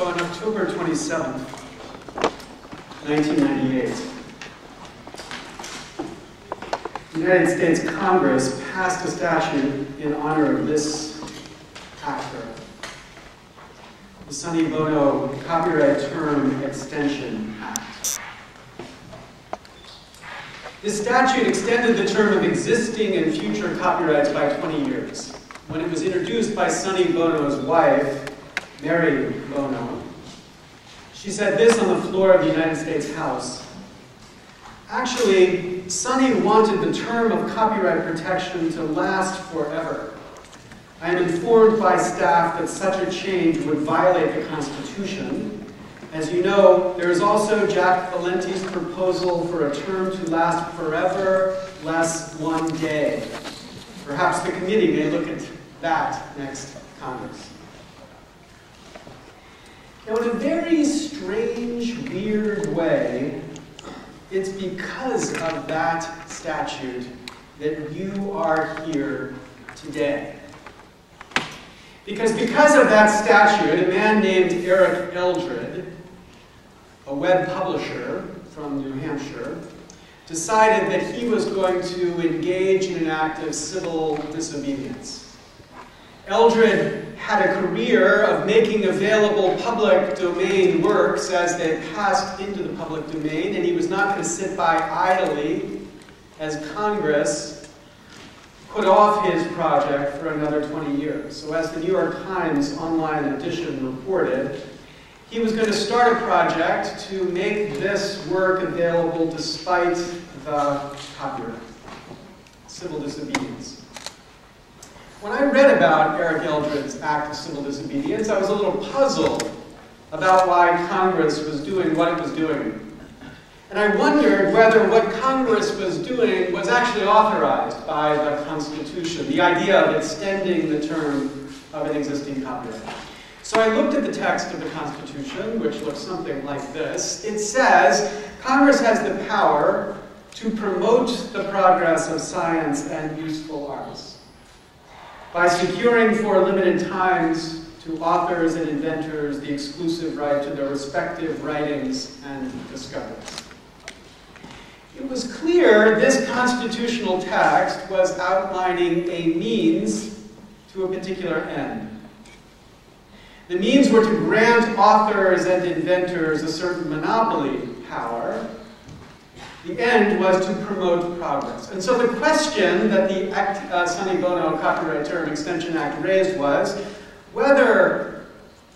So on October 27th, 1998, the United States Congress passed a statute in honor of this actor, the Sonny Bono Copyright Term Extension Act. This statute extended the term of existing and future copyrights by 20 years. When it was introduced by Sonny Bono's wife, Mary Bono, she said this on the floor of the United States House. Actually, Sonny wanted the term of copyright protection to last forever. I am informed by staff that such a change would violate the Constitution. As you know, there is also Jack Valenti's proposal for a term to last forever, less one day. Perhaps the committee may look at that next Congress. Now, in a very strange, weird way, it's because of that statute that you are here today. Because because of that statute, a man named Eric Eldred, a web publisher from New Hampshire, decided that he was going to engage in an act of civil disobedience. Eldred had a career of making available public domain works as they passed into the public domain, and he was not going to sit by idly as Congress put off his project for another 20 years. So as the New York Times online edition reported, he was going to start a project to make this work available despite the copyright, civil disobedience. When I read about Eric Eldred's act of civil disobedience, I was a little puzzled about why Congress was doing what it was doing. And I wondered whether what Congress was doing was actually authorized by the Constitution, the idea of extending the term of an existing copyright. So I looked at the text of the Constitution, which looks something like this. It says Congress has the power to promote the progress of science and useful arts by securing for limited times to authors and inventors the exclusive right to their respective writings and discoveries. It was clear this constitutional text was outlining a means to a particular end. The means were to grant authors and inventors a certain monopoly power the end was to promote progress. And so the question that the Act, uh, Sonny Bono Copyright Term Extension Act raised was whether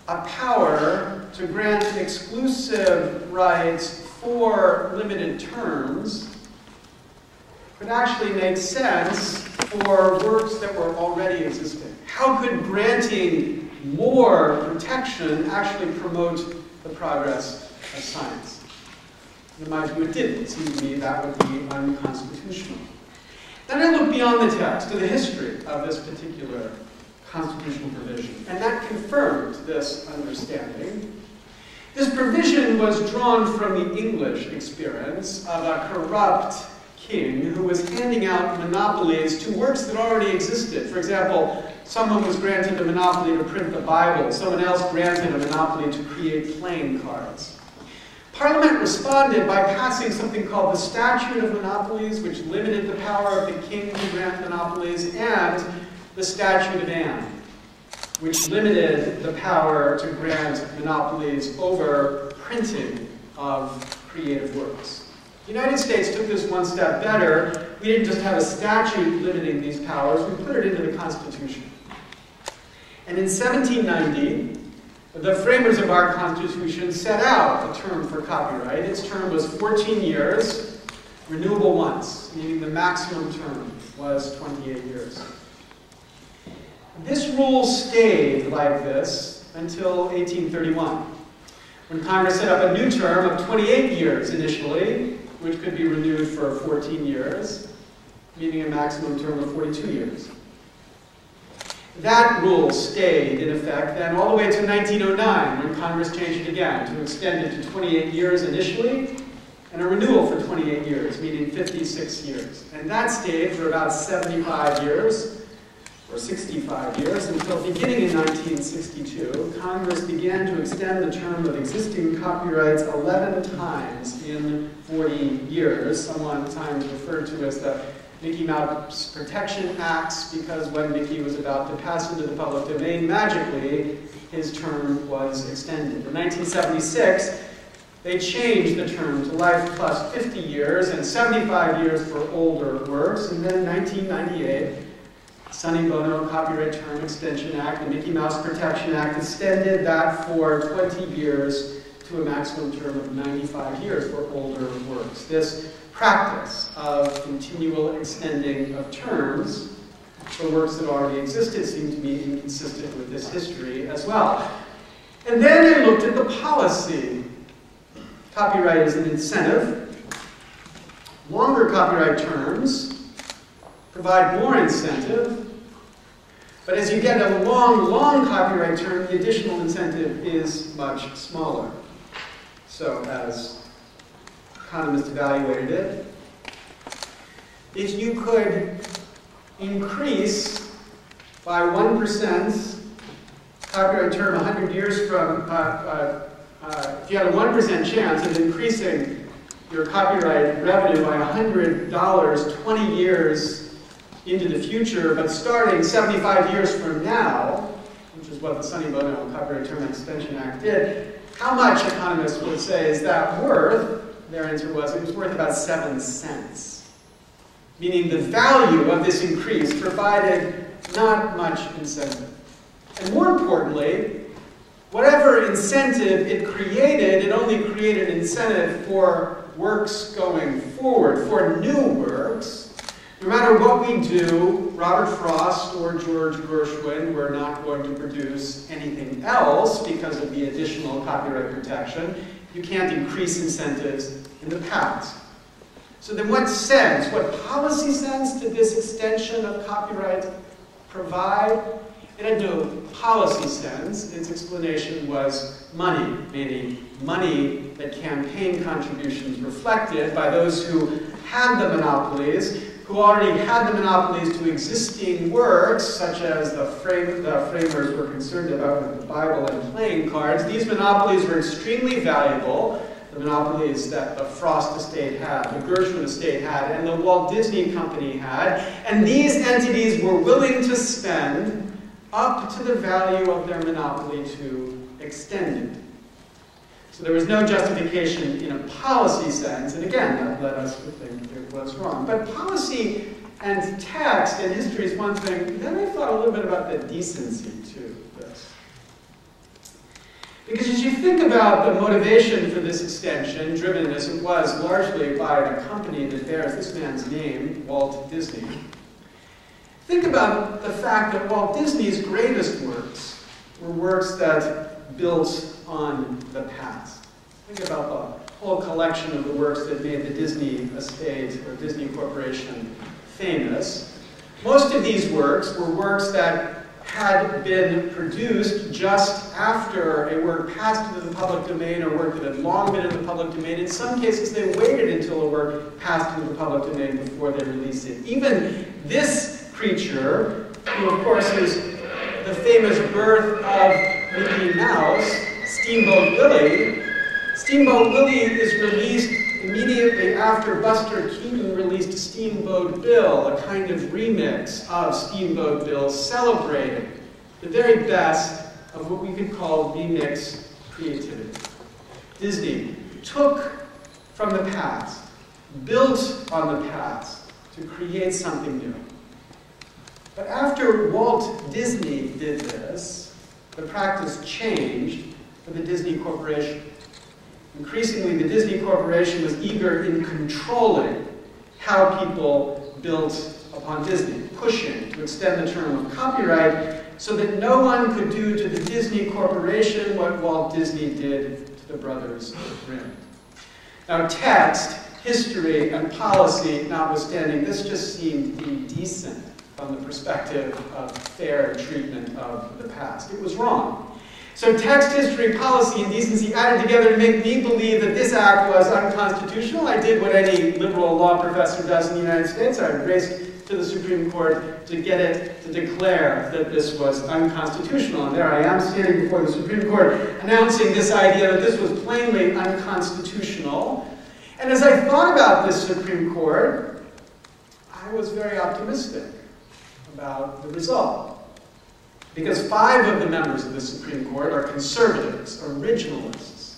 a power to grant exclusive rights for limited terms could actually make sense for works that were already existing. How could granting more protection actually promote the progress of science? In my view, it didn't. It seemed to me that would be unconstitutional. Then I looked beyond the text to the history of this particular constitutional provision, and that confirmed this understanding. This provision was drawn from the English experience of a corrupt king who was handing out monopolies to works that already existed. For example, someone was granted a monopoly to print the Bible, someone else granted a monopoly to create playing cards. Parliament responded by passing something called the Statute of Monopolies, which limited the power of the king to grant monopolies, and the Statute of Anne, which limited the power to grant monopolies over printing of creative works. The United States took this one step better. We didn't just have a statute limiting these powers, we put it into the Constitution. And in 1790, the framers of our Constitution set out a term for copyright. Its term was 14 years, renewable once, meaning the maximum term was 28 years. This rule stayed like this until 1831, when Congress set up a new term of 28 years initially, which could be renewed for 14 years, meaning a maximum term of 42 years. That rule stayed in effect then all the way to 1909 when Congress changed it again to extend it to 28 years initially and a renewal for 28 years, meaning 56 years. And that stayed for about 75 years or 65 years, until beginning in 1962, Congress began to extend the term of existing copyrights 11 times in 40 years, sometimes referred to as the Mickey Mouse Protection Acts, because when Mickey was about to pass into the public domain, magically, his term was extended. In 1976, they changed the term to life plus 50 years and 75 years for older works, and then in 1998, Sonny Bono Copyright Term Extension Act, the Mickey Mouse Protection Act extended that for 20 years to a maximum term of 95 years for older works. This practice of continual extending of terms for works that already existed seemed to be inconsistent with this history as well. And then they looked at the policy. Copyright is an incentive. Longer copyright terms provide more incentive. But as you get a long, long copyright term, the additional incentive is much smaller. So as economists evaluated it, if you could increase by 1% copyright term 100 years from, uh, uh, uh, if you had a 1% chance of increasing your copyright revenue by $100 20 years into the future, but starting 75 years from now, which is what the Sonny Bono Copyright Term Extension Act did, how much economists would say is that worth? Their answer was it was worth about 7 cents. Meaning the value of this increase provided not much incentive. And more importantly, whatever incentive it created, it only created incentive for works going forward, for new works. No matter what we do, Robert Frost or George Gershwin, we're not going to produce anything else because of the additional copyright protection. You can't increase incentives in the past. So then what sense, what policy sense did this extension of copyright provide? Had no policy sense. Its explanation was money, meaning money that campaign contributions reflected by those who had the monopolies, who already had the monopolies to existing works, such as the, frame, the framers were concerned about with the Bible and playing cards. These monopolies were extremely valuable the monopolies that the Frost estate had, the Gershwin estate had, and the Walt Disney Company had. And these entities were willing to spend up to the value of their monopoly to extend it. So there was no justification in a policy sense, and again, that led us to think it was wrong. But policy and text and history is one thing. Then I thought a little bit about the decency, too. This. Because as you think about the motivation for this extension, driven as it was largely by a company that bears this man's name, Walt Disney, think about the fact that Walt Disney's greatest works were works that built on the past. Think about the whole collection of the works that made the Disney estate or Disney Corporation famous. Most of these works were works that had been produced just after a work passed into the public domain or work that had long been in the public domain. In some cases, they waited until a work passed into the public domain before they released it. Even this creature, who of course is the famous birth of Mickey Mouse, Steamboat Willie, Steamboat Willie is released immediately after Buster Keaton released Steamboat Bill, a kind of remix of Steamboat Bill celebrating the very best of what we could call remix creativity. Disney took from the past, built on the past to create something new. But after Walt Disney did this, the practice changed for the Disney Corporation. Increasingly, the Disney Corporation was eager in controlling how people built upon Disney, pushing to extend the term of copyright so that no one could do to the Disney Corporation what Walt Disney did to the Brothers Grimm. Now, text, history, and policy notwithstanding, this just seemed indecent from the perspective of fair treatment of the past. It was wrong. So text, history, policy, and decency added together to make me believe that this act was unconstitutional. I did what any liberal law professor does in the United States. I raced to the Supreme Court to get it to declare that this was unconstitutional. And there I am standing before the Supreme Court announcing this idea that this was plainly unconstitutional. And as I thought about this Supreme Court, I was very optimistic about the result. Because five of the members of the Supreme Court are conservatives, originalists.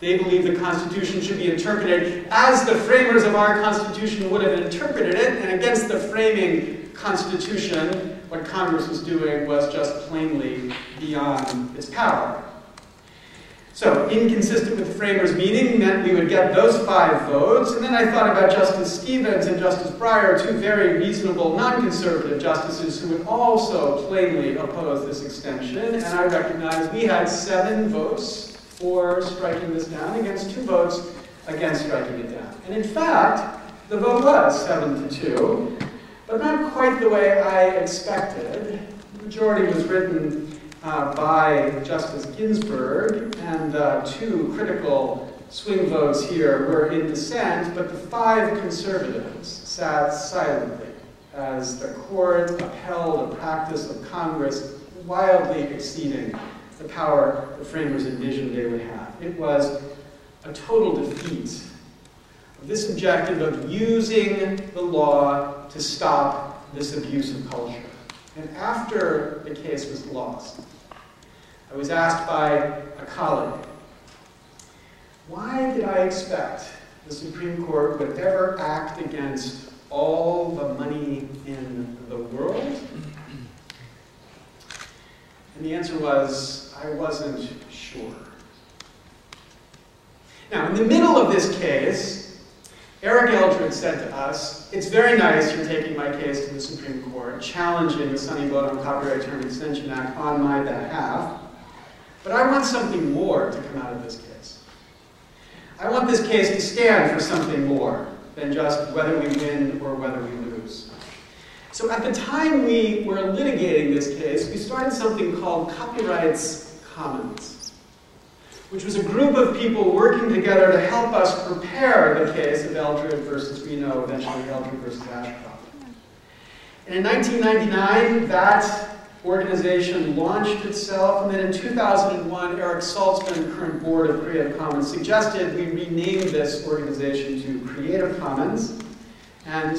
They believe the Constitution should be interpreted as the framers of our Constitution would have interpreted it, and against the framing Constitution, what Congress was doing was just plainly beyond its power. So, inconsistent with framers' meaning meant we would get those five votes, and then I thought about Justice Stevens and Justice Breyer, two very reasonable, non-conservative justices who would also plainly oppose this extension, and I recognized we had seven votes for striking this down against two votes against striking it down. And in fact, the vote was seven to two, but not quite the way I expected. The majority was written uh, by Justice Ginsburg, and uh, two critical swing votes here were in dissent, but the five conservatives sat silently as the court upheld a practice of Congress wildly exceeding the power the framers envisioned they would have. It was a total defeat of this objective of using the law to stop this abuse of culture. And after the case was lost, I was asked by a colleague, why did I expect the Supreme Court would ever act against all the money in the world? And the answer was, I wasn't sure. Now, in the middle of this case, Eric Eldred said to us, it's very nice you're taking my case to the Supreme Court, challenging the Sonny Bono Copyright Term Extension Act on my behalf. But I want something more to come out of this case. I want this case to stand for something more than just whether we win or whether we lose. So at the time we were litigating this case, we started something called Copyrights Commons, which was a group of people working together to help us prepare the case of Eldred versus Reno, eventually Eldred versus Ashcroft. And in 1999, that organization launched itself, and then in 2001, Eric Saltzman, current board of Creative Commons, suggested we rename this organization to Creative Commons, and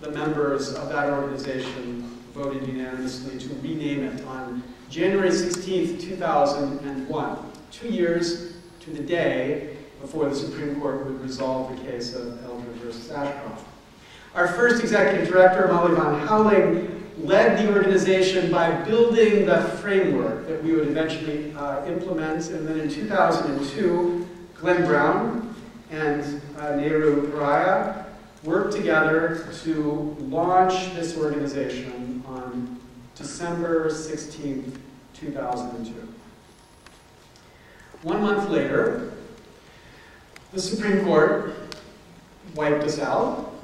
the members of that organization voted unanimously to rename it on January 16, 2001, two years to the day before the Supreme Court would resolve the case of Eldred versus Ashcroft. Our first executive director, Molly Van Houweling, led the organization by building the framework that we would eventually uh, implement. And then in 2002, Glenn Brown and uh, Neeru Paharia worked together to launch this organization on December 16, 2002. One month later, the Supreme Court wiped us out,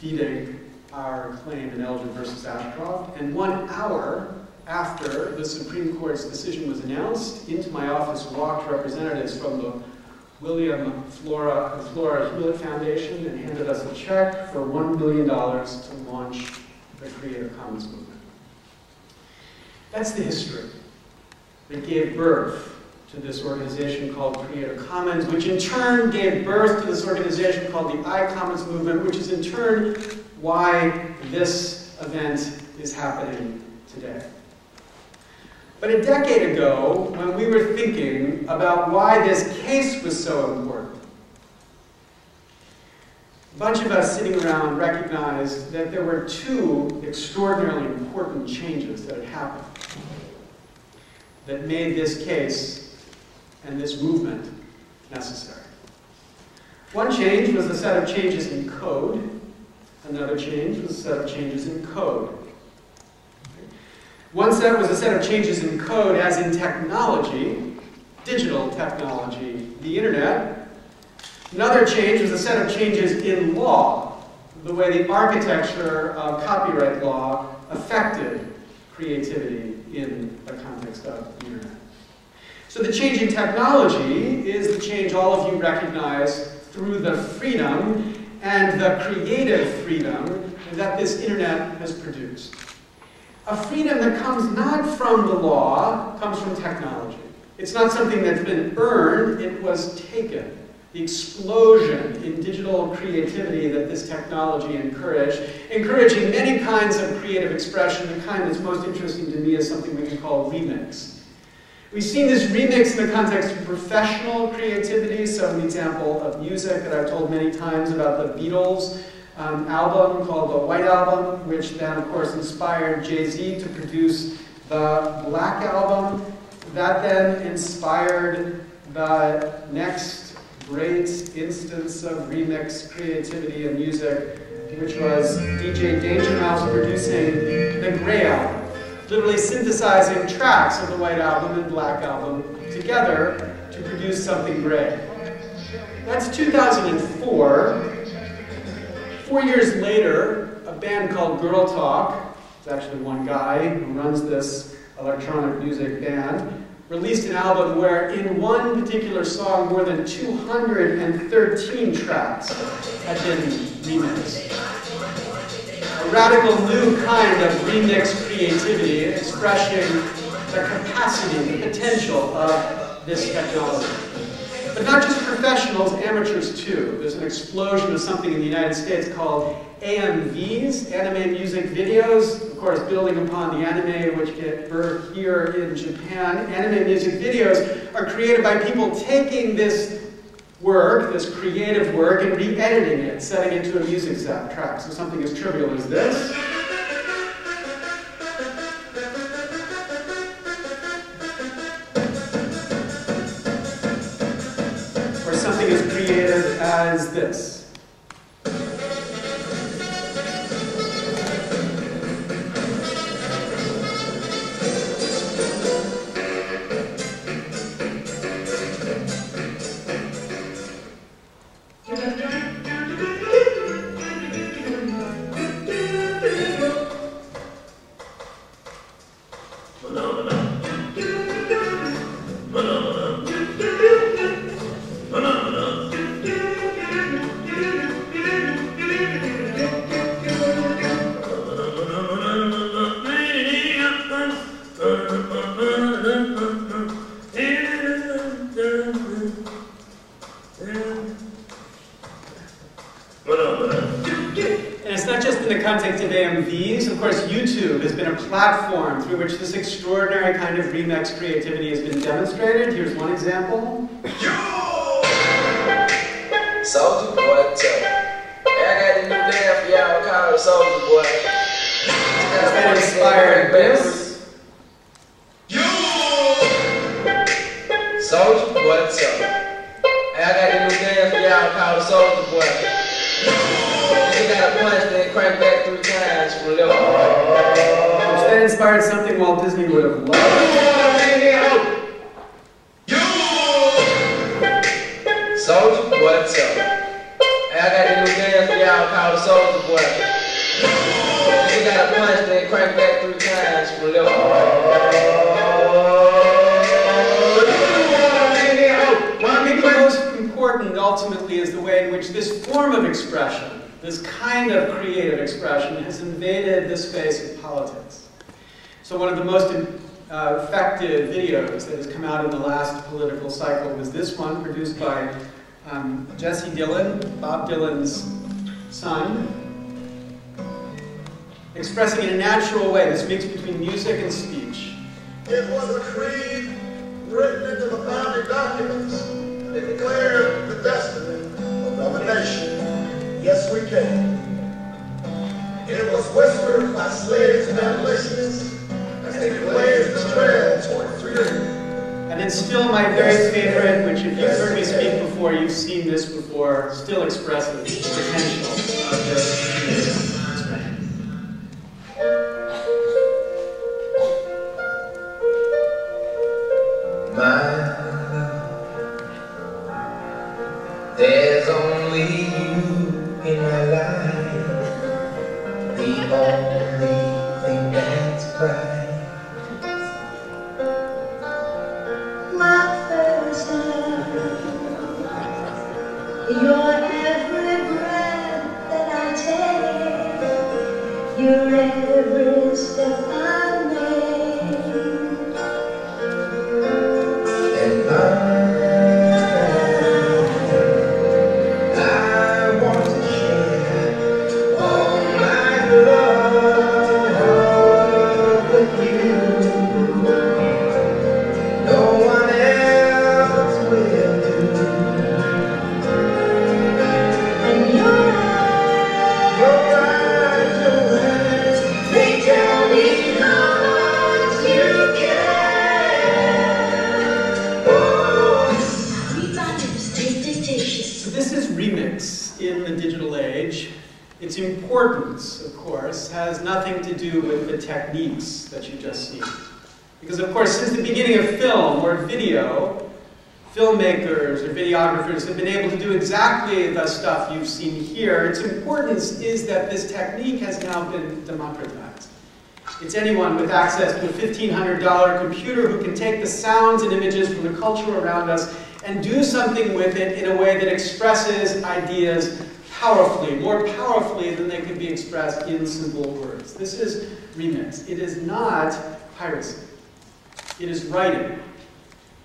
defeating our claim in Eldred versus Ashcroft, and one hour after the Supreme Court's decision was announced, into my office walked representatives from the William Flora, Flora Hewlett Foundation and handed us a check for $1 billion to launch the Creative Commons movement. That's the history that gave birth to this organization called Creative Commons, which in turn gave birth to this organization called the iCommons movement, which is in turn why this event is happening today. But a decade ago, when we were thinking about why this case was so important, a bunch of us sitting around recognized that there were two extraordinarily important changes that had happened that made this case and this movement necessary. One change was a set of changes in code Another change was a set of changes in code. One set was a set of changes in code, as in technology, digital technology, the internet. Another change was a set of changes in law, the way the architecture of copyright law affected creativity in the context of the internet. So the change in technology is the change all of you recognize through the freedom and the creative freedom that this internet has produced. A freedom that comes not from the law, comes from technology. It's not something that's been earned, it was taken. The explosion in digital creativity that this technology encouraged, encouraging many kinds of creative expression. The kind that's most interesting to me is something we can call remix. We've seen this remix in the context of professional creativity, so an example of music that I've told many times about the Beatles um, album called the White Album, which then, of course, inspired Jay-Z to produce the Black Album. That then inspired the next great instance of remix creativity in music, which was DJ Danger Mouse producing the Grey Album literally synthesizing tracks of the White Album and Black Album together to produce something great. That's 2004. Four years later, a band called Girl Talk, it's actually one guy who runs this electronic music band, released an album where in one particular song more than 213 tracks had been remixed a radical new kind of remix creativity expressing the capacity, the potential of this technology. But not just professionals, amateurs too. There's an explosion of something in the United States called AMVs, anime music videos, of course building upon the anime which get birth here in Japan. Anime music videos are created by people taking this work, this creative work, and re-editing it, setting it to a music track. So something as trivial as this. is this. Creative as this. extraordinary kind of remix creativity has been demonstrated. Here's one example. Soldier boy, tell I got a new for y'all called Soldier Boy. It's been inspired this. Inspired something Walt Disney would have loved. Soldier boy, me. I got a new dance for y'all called Soldier Boy. You gotta punch, then crank back three times from left to right. I think the most important ultimately is the way in which this form of expression, this kind of creative expression, has invaded the space of politics. So one of the most uh, effective videos that has come out in the last political cycle was this one, produced by um, Jesse Dylan, Bob Dylan's son, expressing in a natural way this mix between music and speech. It was a creed written into the founding documents that declared the destiny of a nation. Yes, we can. It was whispered by slaves and abolitionists as they the trail toward freedom. And then still my very favorite, which if you've heard me speak before, you've seen this before, still expresses the potential of this My there's only you in my life, the only thing that's bright. With the techniques that you just see. Because of course, since the beginning of film or video, filmmakers or videographers have been able to do exactly the stuff you've seen here. Its importance is that this technique has now been democratized. It's anyone with access to a $1,500 computer who can take the sounds and images from the culture around us and do something with it in a way that expresses ideas powerfully, more powerfully than they could be expressed in simple words. This is remix. It is not piracy. It is writing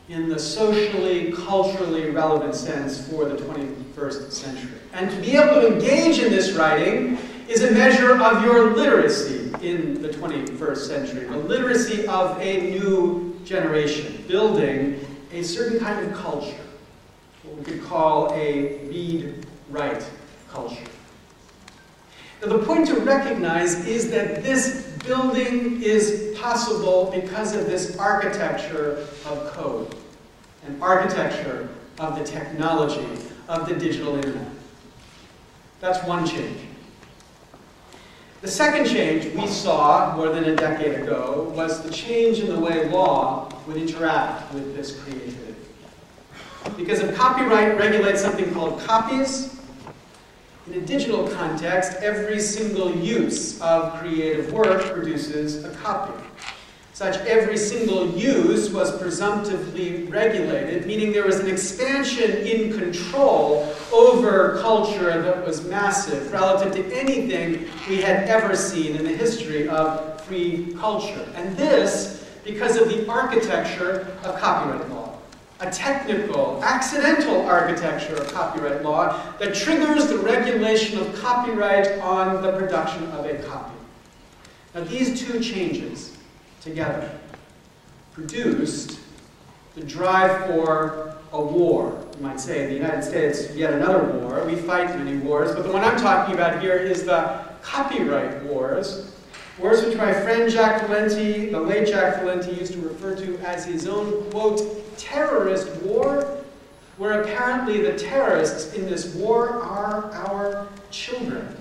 in the socially, culturally relevant sense for the 21st century. And to be able to engage in this writing is a measure of your literacy in the 21st century, the literacy of a new generation, building a certain kind of culture, what we could call a read-write culture. Now, the point to recognize is that this building is possible because of this architecture of code, an architecture of the technology of the digital internet. That's one change. The second change we saw more than a decade ago was the change in the way law would interact with this creativity. Because if copyright regulates something called copies, in a digital context, every single use of creative work produces a copy. Such every single use was presumptively regulated, meaning there was an expansion in control over culture that was massive relative to anything we had ever seen in the history of free culture. And this because of the architecture of copyright law a technical, accidental architecture of copyright law that triggers the regulation of copyright on the production of a copy. Now these two changes together produced the drive for a war. You might say in the United States, yet another war. We fight many wars, but the one I'm talking about here is the copyright wars Wars which my friend Jack Valenti, the late Jack Valenti, used to refer to as his own, quote, terrorist war, where apparently the terrorists in this war are our children.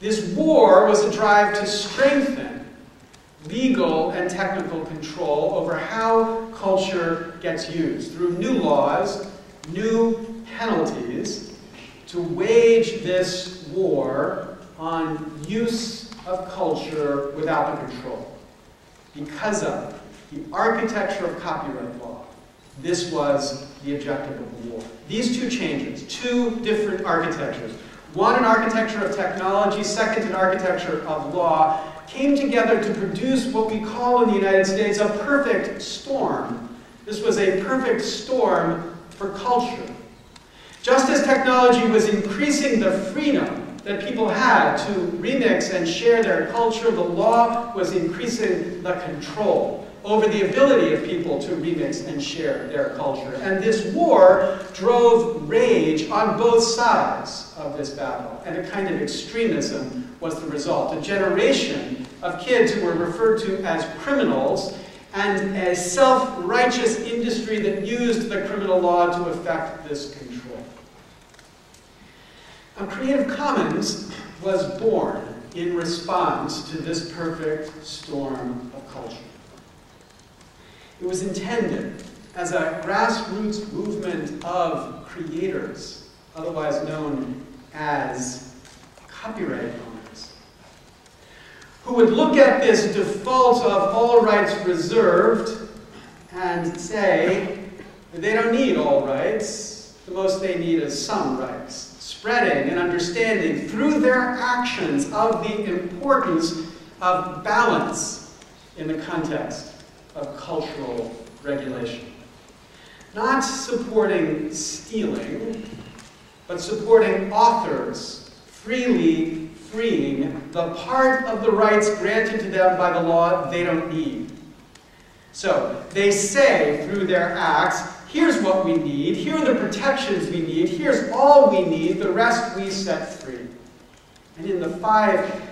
This war was a drive to strengthen legal and technical control over how culture gets used through new laws, new penalties, to wage this war on use of culture without the control. Because of the architecture of copyright law, this was the objective of the war. These two changes, two different architectures, one an architecture of technology, second an architecture of law, came together to produce what we call in the United States a perfect storm. This was a perfect storm for culture. Just as technology was increasing the freedom that people had to remix and share their culture, the law was increasing the control over the ability of people to remix and share their culture. And this war drove rage on both sides of this battle, and a kind of extremism was the result. A generation of kids who were referred to as criminals and a self-righteous industry that used the criminal law to effect this. Now, Creative Commons was born in response to this perfect storm of culture. It was intended as a grassroots movement of creators, otherwise known as copyright owners, who would look at this default of all rights reserved and say they don't need all rights, the most they need is some rights spreading and understanding through their actions of the importance of balance in the context of cultural regulation. Not supporting stealing, but supporting authors freely freeing the part of the rights granted to them by the law they don't need. So they say through their acts, here's what we need, here are the protections we need, here's all we need, the rest we set free. And in the five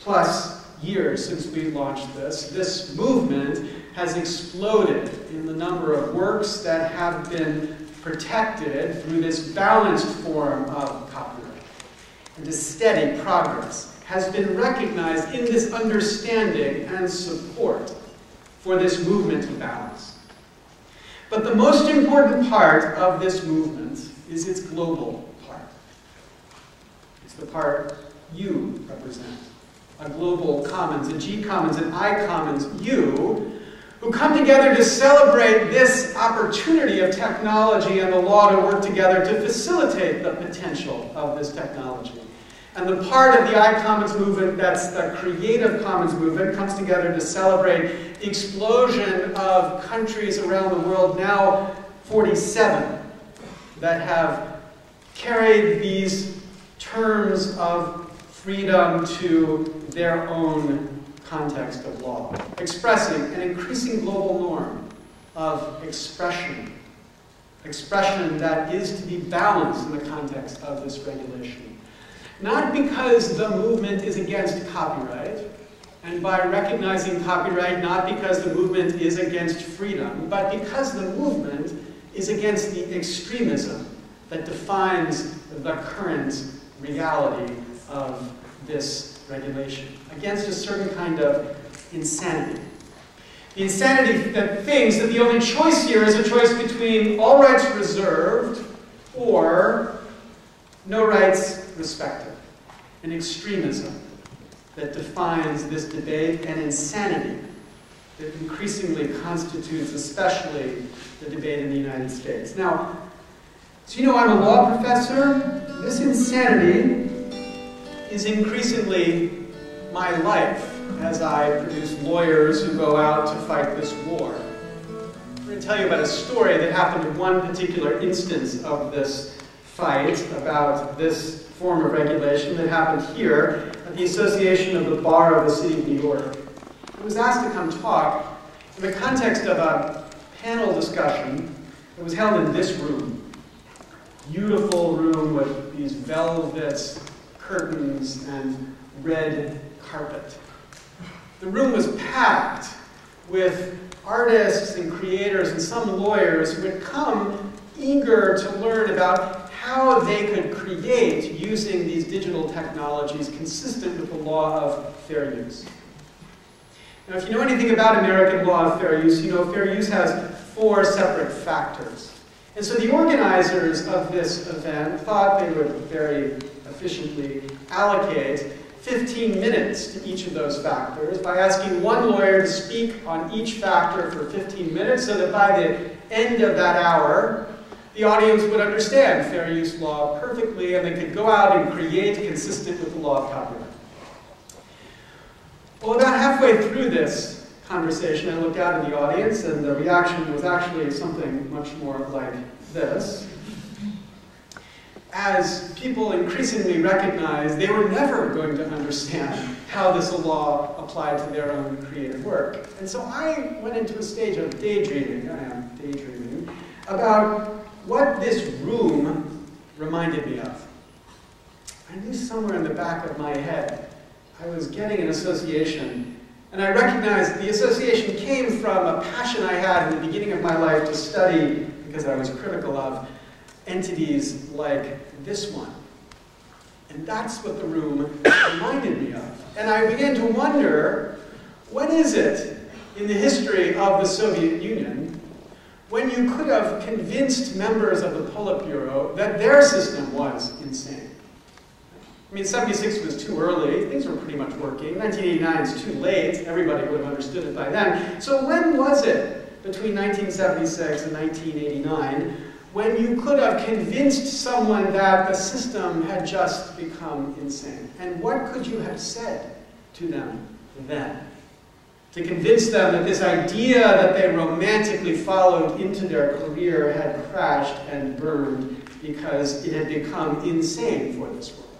plus years since we launched this, this movement has exploded in the number of works that have been protected through this balanced form of copyright. And a steady progress has been recognized in this understanding and support for this movement of balance. But the most important part of this movement is its global part. It's the part you represent. A global commons, a G commons, an I commons, you, who come together to celebrate this opportunity of technology and the law to work together to facilitate the potential of this technology. And the part of the iCommons movement that's the Creative Commons movement comes together to celebrate the explosion of countries around the world, now 47, that have carried these terms of freedom to their own context of law, expressing an increasing global norm of expression, expression that is to be balanced in the context of this regulation. Not because the movement is against copyright, and by recognizing copyright, not because the movement is against freedom, but because the movement is against the extremism that defines the current reality of this regulation, against a certain kind of insanity. The insanity that thinks that the only choice here is a choice between all rights reserved or no rights respected. An extremism that defines this debate and insanity that increasingly constitutes especially the debate in the United States. Now, so you know I'm a law professor. This insanity is increasingly my life as I produce lawyers who go out to fight this war. I'm going to tell you about a story that happened in one particular instance of this fight about this form of regulation that happened here at the Association of the Bar of the City of New York. I was asked to come talk in the context of a panel discussion that was held in this room. Beautiful room with these velvet curtains and red carpet. The room was packed with artists and creators and some lawyers who had come eager to learn about how they could create using these digital technologies consistent with the law of fair use. Now, if you know anything about American law of fair use, you know fair use has four separate factors. And so the organizers of this event thought they would very efficiently allocate 15 minutes to each of those factors by asking one lawyer to speak on each factor for 15 minutes so that by the end of that hour, the audience would understand fair use law perfectly and they could go out and create consistent with the law of copyright. Well, about halfway through this conversation, I looked out at the audience and the reaction was actually something much more like this. As people increasingly recognized they were never going to understand how this law applied to their own creative work. And so I went into a stage of daydreaming, I am daydreaming, about what this room reminded me of. I knew somewhere in the back of my head I was getting an association, and I recognized the association came from a passion I had in the beginning of my life to study, because I was critical of, entities like this one. And that's what the room reminded me of. And I began to wonder, what is it in the history of the Soviet Union when you could have convinced members of the Politburo that their system was insane. I mean, 76 was too early. Things were pretty much working. 1989 is too late. Everybody would have understood it by then. So when was it, between 1976 and 1989, when you could have convinced someone that the system had just become insane? And what could you have said to them then? To convince them that this idea that they romantically followed into their career had crashed and burned because it had become insane for this world.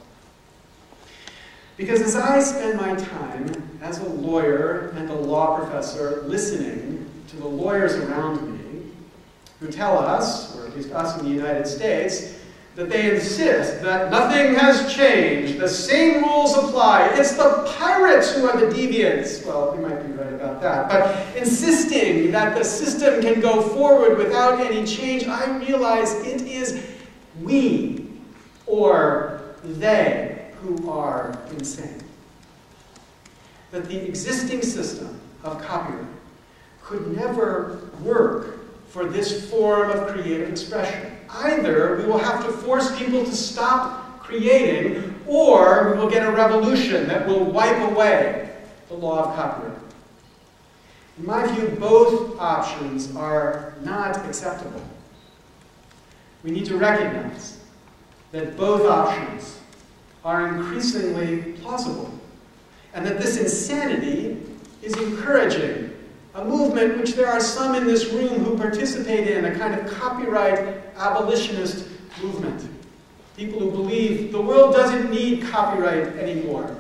Because as I spend my time as a lawyer and a law professor listening to the lawyers around me who tell us, or at least us in the United States, that they insist that nothing has changed, the same rules apply, it's the pirates who are the deviants. Well, they might be right about that, but insisting that the system can go forward without any change, I realize it is we or they who are insane. That the existing system of copyright could never work for this form of creative expression. Either we will have to force people to stop creating, or we will get a revolution that will wipe away the law of copyright. In my view, both options are not acceptable. We need to recognize that both options are increasingly plausible, and that this insanity is encouraging a movement which there are some in this room who participate in, a kind of copyright abolitionist movement. People who believe the world doesn't need copyright anymore.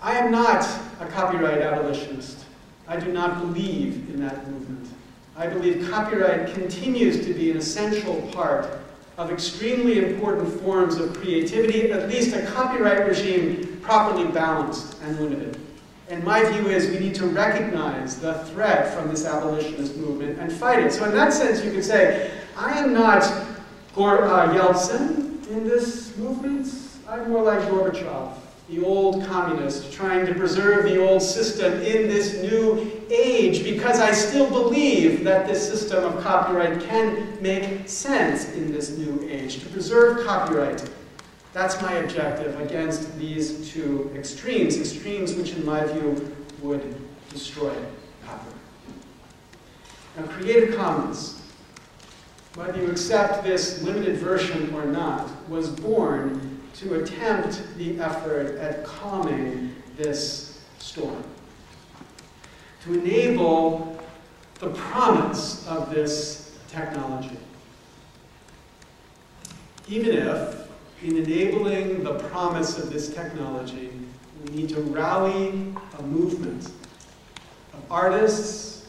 I am not a copyright abolitionist. I do not believe in that movement. I believe copyright continues to be an essential part of extremely important forms of creativity, at least a copyright regime properly balanced and limited. And my view is we need to recognize the threat from this abolitionist movement and fight it. So in that sense, you could say, I am not Gor uh, Yeltsin in this movement. I'm more like Gorbachev, the old communist, trying to preserve the old system in this new age because I still believe that this system of copyright can make sense in this new age, to preserve copyright that's my objective against these two extremes, extremes which in my view would destroy copyright. Now Creative Commons, whether you accept this limited version or not, was born to attempt the effort at calming this storm. To enable the promise of this technology. Even if in enabling the promise of this technology, we need to rally a movement of artists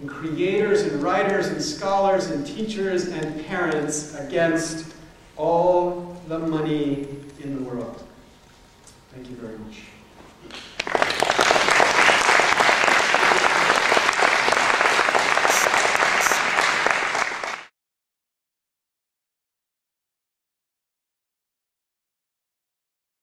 and creators and writers and scholars and teachers and parents against all the money in the world. Thank you very much.